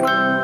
you